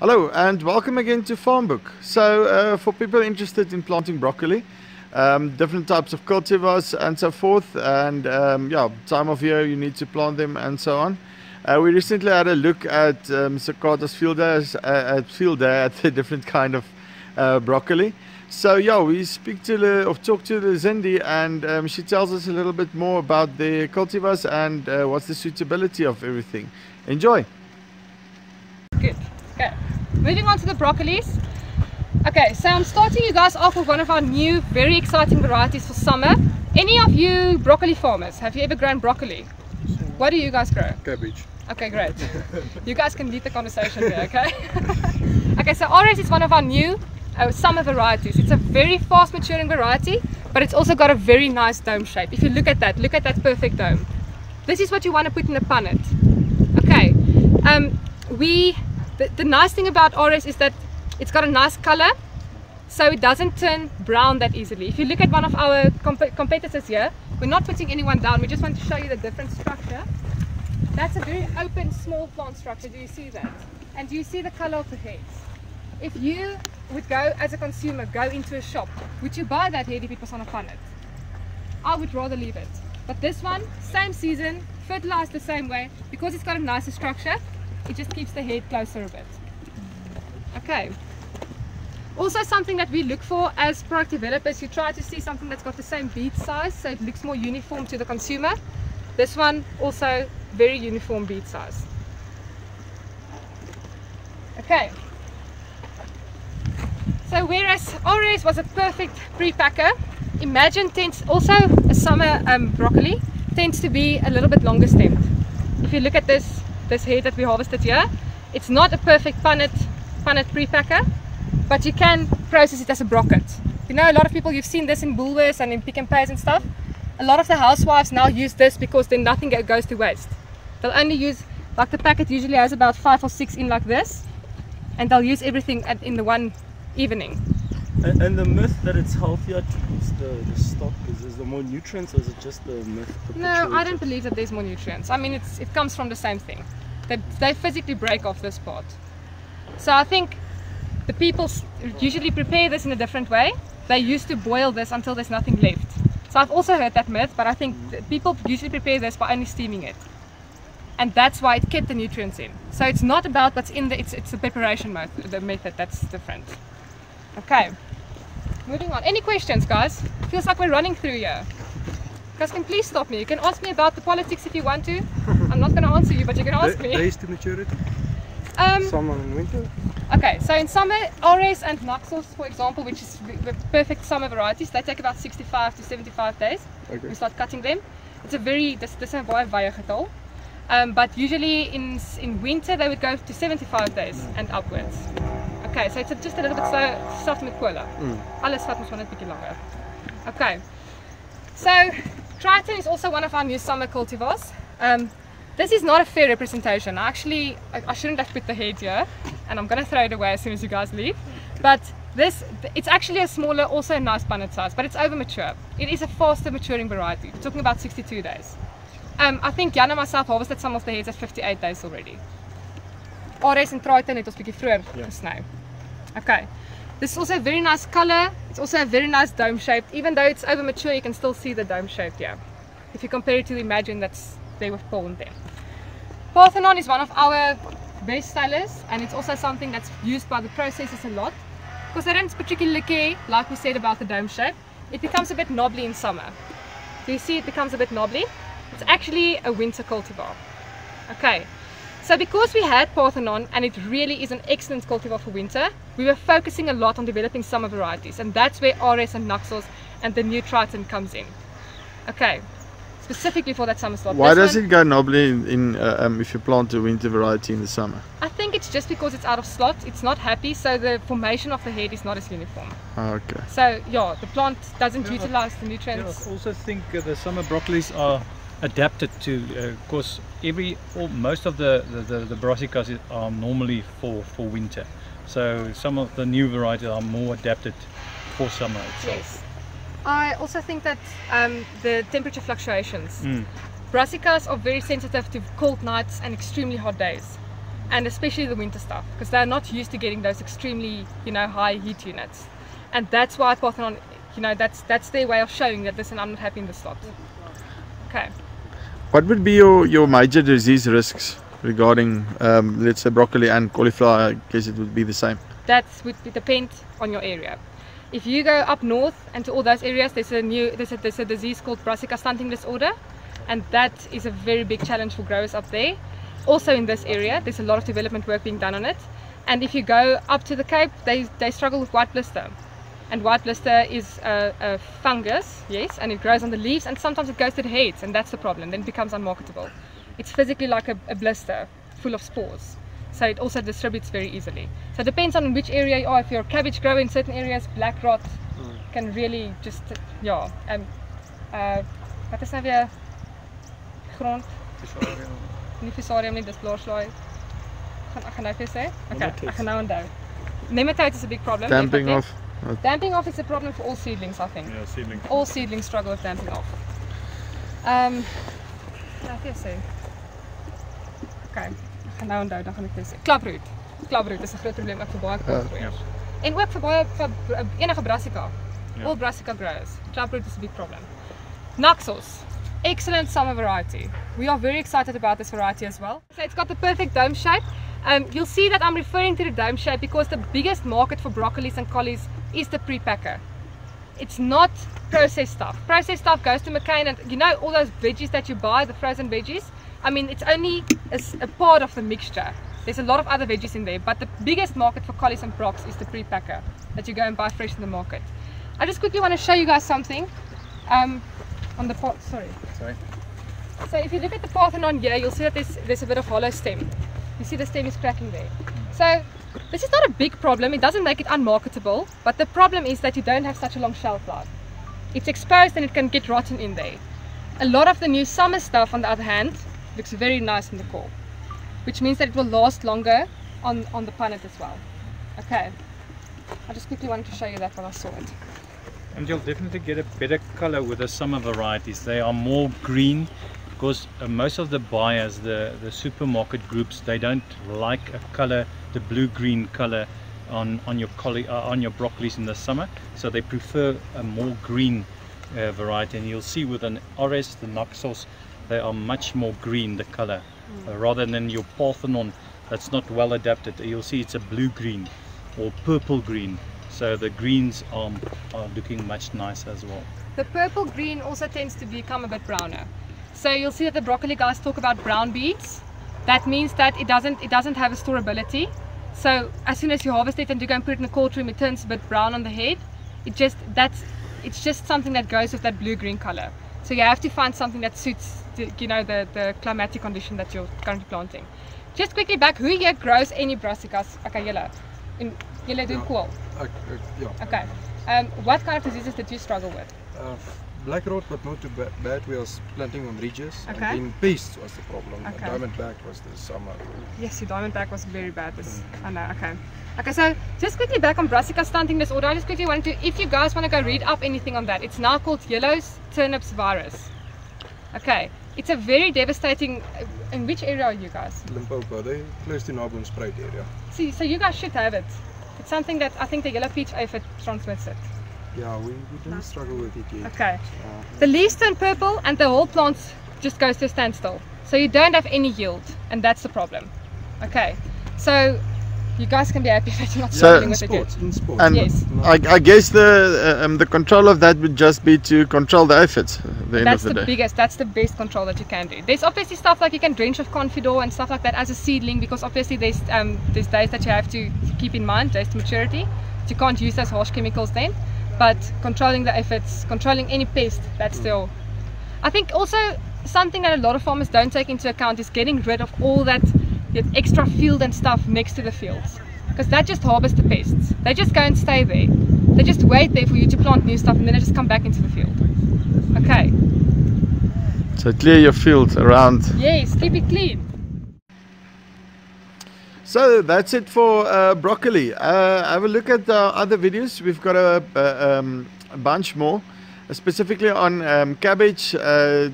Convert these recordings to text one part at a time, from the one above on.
Hello and welcome again to Farmbook. So uh, for people interested in planting broccoli, um, different types of cultivars and so forth and um, yeah, time of year you need to plant them and so on. Uh, we recently had a look at um, Mr. Carter's field day, uh, at field day at the different kind of uh, broccoli. So yeah, we speak to the, or talk to the Zindi and um, she tells us a little bit more about the cultivars and uh, what's the suitability of everything. Enjoy! Good. Okay. Moving on to the broccolis. Okay, so I'm starting you guys off with one of our new, very exciting varieties for summer. Any of you broccoli farmers, have you ever grown broccoli? What do you guys grow? Cabbage. Okay, great. you guys can lead the conversation here, okay? okay, so Aureus is one of our new uh, summer varieties. It's a very fast maturing variety, but it's also got a very nice dome shape. If you look at that, look at that perfect dome. This is what you want to put in a punnet. Okay, um, we the, nice thing about Aureus is that it's got a nice color, so it doesn't turn brown that easily. If you look at one of our comp competitors here, we're not putting anyone down, we just want to show you the different structure. That's a very open, small plant structure, do you see that? And do you see the color of the heads? If you would go, as a consumer, go into a shop, would you buy that head if it was on a punnet? I would rather leave it. But this one, same season, fertilized the same way, because it's got a nicer structure, it just keeps the head closer a bit. Okay. Also something that we look for as product developers, you try to see something that's got the same bead size so it looks more uniform to the consumer. This one also very uniform bead size. Okay. So whereas Aureus was a perfect pre-packer, Imagine tends also a summer um, broccoli tends to be a little bit longer stemmed. If you look at this this head that we harvested here. It's not a perfect punnet, punnet pre-packer, but you can process it as a brocket. You know, a lot of people, you've seen this in Woolworths and in Pick and Pays and stuff. A lot of the housewives now use this because then nothing goes to waste. They'll only use, like the packet usually has about five or six in like this, and they'll use everything in the one evening. And, and, the myth that it's healthier to use the, the stock is, is there more nutrients or is it just the myth? No, I don't believe that there's more nutrients. I mean, it's, it comes from the same thing. They, they physically break off this part. So I think the people usually prepare this in a different way. They used to boil this until there's nothing left. So I've also heard that myth, but I think people usually prepare this by only steaming it. And that's why it kept the nutrients in. So it's not about what's in the, it's, it's the preparation method, the method that's different. Okay, moving on. Any questions, guys? Feels like we're running through here. Guys, can please stop me. You can ask me about the politics if you want to. I'm not going to answer you, but you can ask me. Days to maturity? Um, summer and winter? Okay, so in summer, Aureus and Naxos, for example, which is the perfect summer varieties, they take about 65 to 75 days. Okay. We start cutting them. It's a very, this, this is a baie baie getal. Um, but usually in, in winter, they would go to 75 days and upwards. Okay, so it's just a little bit slow, soft met cola. Mm. Alles vat ons maar net bietjie langer. Okay. So Triton is also one of our new summer cultivars. Um, this is not a fair representation. Actually, I, I shouldn't have put the head here, and I'm going to throw it away as soon as you guys leave. But this, it's actually a smaller, also a nice punnet size, but it's over mature. It is a faster maturing variety. We're talking about 62 days. Um, I think Jan and myself harvested some of the heads at 58 days already. Aureus en Triton het ons bietjie vroeër yeah. gesny. Okay. This is also a very nice color. It's also a very nice dome shape. Even though it's over mature, you can still see the dome shape yeah If you compare it to Imagine that's they were born there. Parthenon is one of our best stylers and it's also something that's used by the processors a lot because they don't particularly care, like we said about the dome shape. It becomes a bit knobbly in summer. Do you see it becomes a bit knobbly? It's actually a winter cultivar. Okay, so because we had Parthenon and it really is an excellent cultivar for winter, we were focusing a lot on developing summer varieties and that's where Aureus and Naxos and the new Triton comes in. Okay, specifically for that summer slot. Why this does one, it go knobbly in, in uh, um, if you plant a winter variety in the summer? I think it's just because it's out of slot, it's not happy, so the formation of the head is not as uniform. Oh, okay. So yeah, the plant doesn't yeah, utilize the nutrients. Yeah, I also think uh, the summer broccolis are adapted to uh, of course every or most of the the, the, the brassicas are normally for for winter. So some of the new varieties are more adapted for summer itself. yes. I also think that um, the temperature fluctuations. Mm. brassicas are very sensitive to cold nights and extremely hot days and especially the winter stuff because they're not used to getting those extremely you know high heat units. And that's why Parthenon you know that's that's their way of showing that listen I'm not happy in the slot okay what would be your your major disease risks regarding um, let's say broccoli and cauliflower? I guess it would be the same. That would depend on your area. If you go up north and to all those areas there's a new there's a, there's a disease called brassica stunting disorder and that is a very big challenge for growers up there. Also in this area there's a lot of development work being done on it. And if you go up to the Cape they, they struggle with white blister and white blister is a, a, fungus yes and it grows on the leaves and sometimes it goes to the heads and that's the problem then it becomes unmarketable it's physically like a, a blister full of spores so it also distributes very easily so it depends on which area you are if you're a cabbage grower in certain areas black rot mm. can really just yeah um, uh, wat is nou weer grond nie fusarium nie, dis blaarslaai. Gaan ek gaan nou vir sê? Okay, ek gaan nou onthou. Nematode is a big problem. Damping off. Damping off is a problem for all seedlings, I think. Yeah, seedlings. All seedlings struggle with damping off. Um, laat ek sê. Okay, ek gaan nou onthou, dan gaan ek vir sê. Klaproot. Klaproot is 'n groot probleem ook vir baie kaasgroeiers. Ja. En ook vir baie vir enige brassica. Ja. All brassica growers. Klaproot is a big problem. Naxos excellent summer variety. We are very excited about this variety as well. So it's got the perfect dome shape. Um, you'll see that I'm referring to the dome shape because the biggest market for broccolis and collies is the pre-packer. It's not processed stuff. Processed stuff goes to McCain and you know all those veggies that you buy, the frozen veggies? I mean, it's only a, a part of the mixture. There's a lot of other veggies in there, but the biggest market for collies and brocks is the pre-packer that you go and buy fresh in the market. I just quickly want to show you guys something. Um, on the pot, sorry. Sorry. So if you look at the Parthenon here, you'll see that there's, there's a bit of hollow stem. You see the stem is cracking there. So this is not a big problem, it doesn't make it unmarketable, but the problem is that you don't have such a long shelf life. It's exposed and it can get rotten in there. A lot of the new summer stuff, on the other hand, looks very nice in the core, which means that it will last longer on, on the punnet as well. Okay, I just quickly wanted to show you that when I saw it and you'll definitely get a better color with the summer varieties they are more green because uh, most of the buyers the the supermarket groups they don't like a color the blue green color on on your uh, on your broccolis in the summer so they prefer a more green uh, variety and you'll see with an Aureus the Naxos they are much more green the color mm. rather than your Parthenon that's not well adapted you'll see it's a blue green or purple green so the greens are, are looking much nicer as well. The purple green also tends to become a bit browner. So you'll see that the broccoli guys talk about brown beads. That means that it doesn't it doesn't have a storability. So as soon as you harvest it and you go and put it in a cold room, it turns a bit brown on the head. It just that's it's just something that goes with that blue-green color. So you have to find something that suits the, you know the, the climatic condition that you're currently planting. Just quickly back, who here grows any brassicas? Okay, yellow. In Julle doen kool? Ek, ek ja. Okay. Um what kind of diseases did you struggle with? Uh black rot but not too bad. bad. We was planting on ridges okay. and then pests was the problem. Okay. Diamondback was the summer. Yes, the diamondback was very bad this mm. I know, okay. Okay, so just quickly back on brassica stunting disorder, I just quickly want to, if you guys want to go read up anything on that, it's now called yellow's turnips virus. Okay, it's a very devastating, uh, in which area are you guys? Limpopo, they close to Naboomspruit area. See, so you guys should have it. It's something that I think the yellow peach aphid transmits it. Yeah, we, we don't struggle with it yet. Okay. Uh, the leaves turn purple and the whole plant just goes to a standstill. So you don't have any yield and that's the problem. Okay. So you guys can be happy that you're not struggling with sports, it In sports. And yes. I, I, guess the uh, um, the control of that would just be to control the aphids. The that's the, the biggest, that's the best control that you can do. There's obviously stuff like you can drench with Confidor and stuff like that as a seedling because obviously there's um, there's days that you have to keep in mind, days to maturity. You can't use those harsh chemicals then. But controlling the aphids, controlling any pest, that's mm. still. I think also something that a lot of farmers don't take into account is getting rid of all that get extra field and stuff next to the fields because that just harbors the pests. They just go and stay there. They just wait there for you to plant new stuff and then they just come back into the field. Okay. So clear your field around. Yes, keep it clean. So that's it for uh, broccoli. Uh, have a look at the other videos. We've got a, a, um, a bunch more, uh, specifically on um, cabbage, uh,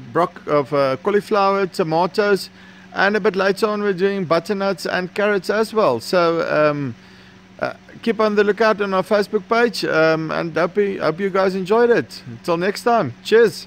of uh, cauliflower, tomatoes, and a bit later on we're doing butternuts and carrots as well. So um, uh, keep on the lookout on our Facebook page, um, and hope hope you guys enjoyed it. Until next time, cheers.